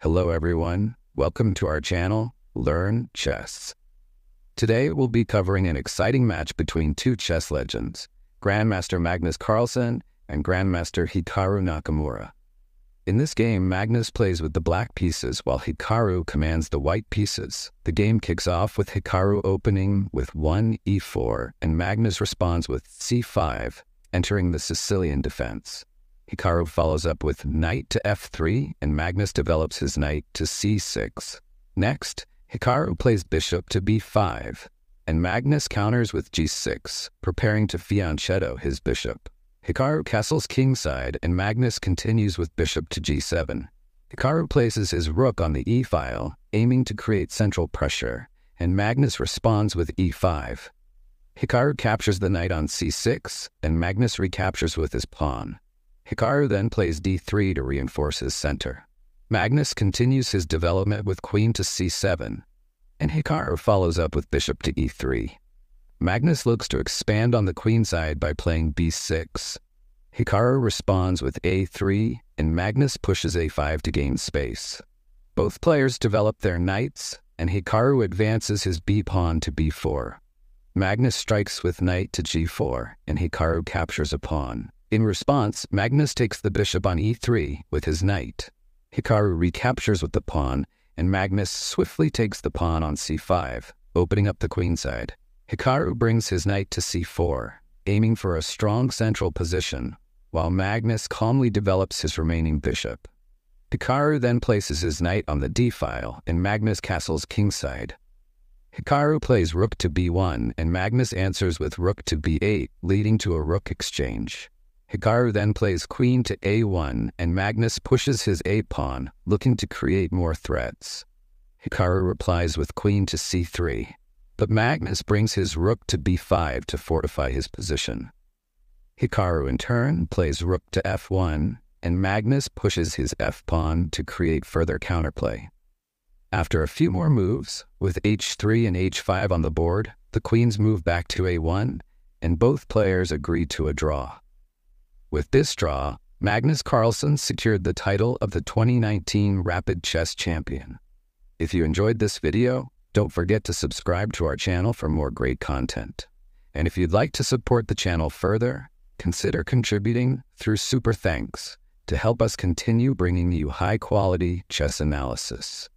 Hello everyone, welcome to our channel, Learn Chess. Today we'll be covering an exciting match between two chess legends, Grandmaster Magnus Carlsen and Grandmaster Hikaru Nakamura. In this game, Magnus plays with the black pieces while Hikaru commands the white pieces. The game kicks off with Hikaru opening with 1 e4 and Magnus responds with c5, entering the Sicilian defense. Hikaru follows up with knight to f3, and Magnus develops his knight to c6. Next, Hikaru plays bishop to b5, and Magnus counters with g6, preparing to fianchetto his bishop. Hikaru castles kingside, and Magnus continues with bishop to g7. Hikaru places his rook on the e-file, aiming to create central pressure, and Magnus responds with e5. Hikaru captures the knight on c6, and Magnus recaptures with his pawn. Hikaru then plays d3 to reinforce his center. Magnus continues his development with queen to c7, and Hikaru follows up with bishop to e3. Magnus looks to expand on the queen side by playing b6. Hikaru responds with a3, and Magnus pushes a5 to gain space. Both players develop their knights, and Hikaru advances his b-pawn to b4. Magnus strikes with knight to g4, and Hikaru captures a pawn. In response, Magnus takes the bishop on e3 with his knight. Hikaru recaptures with the pawn, and Magnus swiftly takes the pawn on c5, opening up the queenside. Hikaru brings his knight to c4, aiming for a strong central position, while Magnus calmly develops his remaining bishop. Hikaru then places his knight on the d-file, and Magnus castles kingside. Hikaru plays rook to b1, and Magnus answers with rook to b8, leading to a rook exchange. Hikaru then plays queen to a1, and Magnus pushes his a-pawn, looking to create more threats. Hikaru replies with queen to c3, but Magnus brings his rook to b5 to fortify his position. Hikaru in turn plays rook to f1, and Magnus pushes his f-pawn to create further counterplay. After a few more moves, with h3 and h5 on the board, the queens move back to a1, and both players agree to a draw. With this draw, Magnus Carlsen secured the title of the 2019 Rapid Chess Champion. If you enjoyed this video, don't forget to subscribe to our channel for more great content. And if you'd like to support the channel further, consider contributing through Super Thanks to help us continue bringing you high-quality chess analysis.